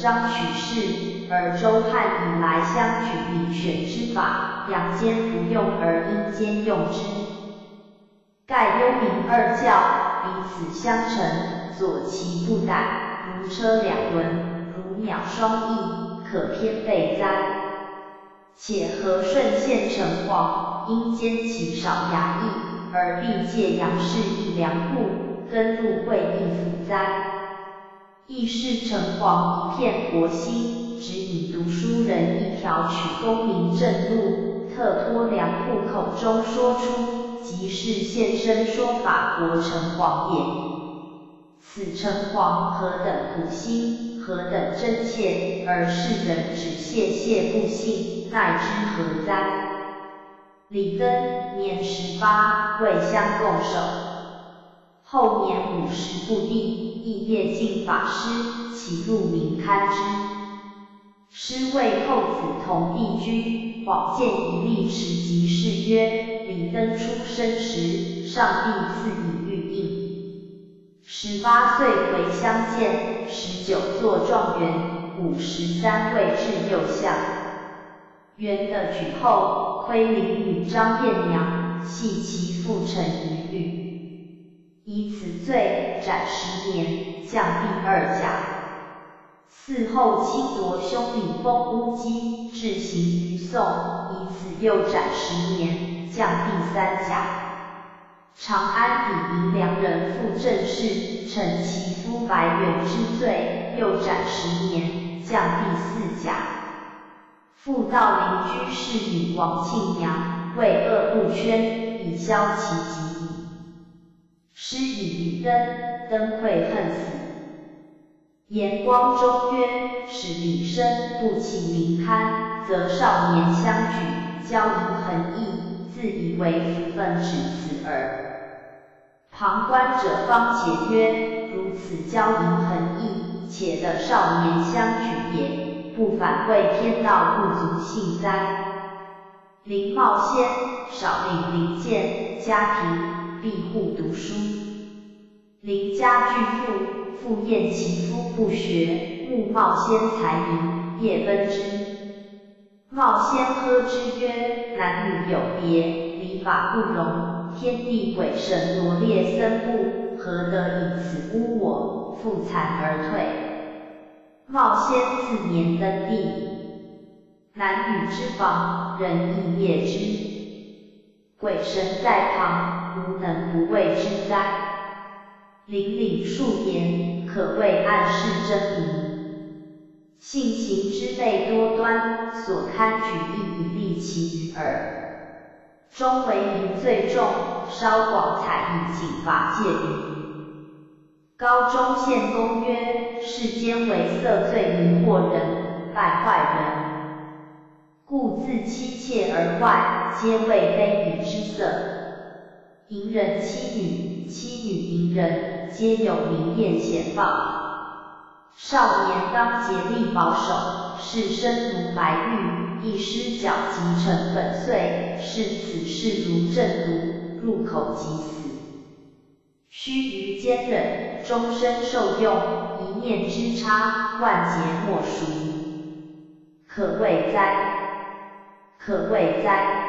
张取士，而周汉以来相举民选之法，阳间不用而阴间用之。盖幽冥二教彼此相承，左其不逮，如车两轮，如鸟双翼，可偏废哉？且和顺县城隍，阴间其少衙役，而必借阳世一良户，根入会义府哉？亦是城隍一片佛心，只以读书人一条取功名正路，特托良户口中说出，即是现身说法国城隍也。此城隍何等苦心，何等真切，而世人只谢谢不信，奈之何哉？李登年十八，未相共守，后年五十不第。亦业进法师，其入名堪之。师谓后子同帝君，往见一立持即是曰：李登出生时，上帝赐以玉印。十八岁回乡见，十九作状元，五十三位至右相。元的举后，窥林女张彦娘，系其父陈一律。以此罪斩十年，降第二甲。嗣后侵夺兄弟封乌鸡，致刑于宋，以此又斩十年，降第三甲。长安以银良人负正室，承其夫白元之罪，又斩十年，降第四甲。复道邻居侍女王庆娘，为恶不圈，以消其疾。师以灯，灯愧恨死。言光中曰：使李生不起名堪，则少年相举，交淫横溢，自以为福分至此耳。旁观者方解曰：如此交淫横溢，且得少年相举也，不反为天道不足信哉？林茂先，少领林建，家贫。庇护读书，邻家巨富，父厌其夫不学，勿冒先才名，夜奔之。冒先呵之曰：男女有别，礼法不容，天地鬼神罗列僧布，何得以此污我？复惭而退。冒先自年登第，男女之防，人亦灭之。鬼神在旁，吾能不畏之哉？凛凛数言，可谓暗示真名。性情之类多端，所堪举亦以利其余耳。终为淫最重，稍广采以警法戒律。高中宪公曰：世间为色最迷惑人，败坏人。故自妻妾而坏，皆为非礼之色。淫人妻女，妻女淫人，皆有明艳显放。少年当竭力保守，视身如白玉，一失脚即成粉碎，视此事如鸩毒，入口即死。须臾坚忍，终身受用，一念之差，万劫莫赎，可谓哉！可谓哉！